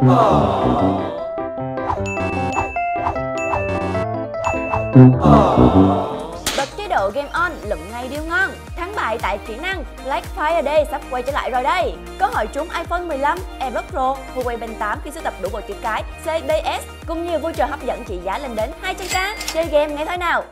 Bật chế độ Game On, lụm ngay điêu ngon. Thắng bại tại kỹ năng Black Friday Day sắp quay trở lại rồi đây. Cơ hội trúng iPhone 15, AirPods Pro, Huawei Band 8 khi sưu tập đủ bộ chữ cái CBS cùng nhiều vui trò hấp dẫn trị giá lên đến 200k. Chơi game ngay thôi nào.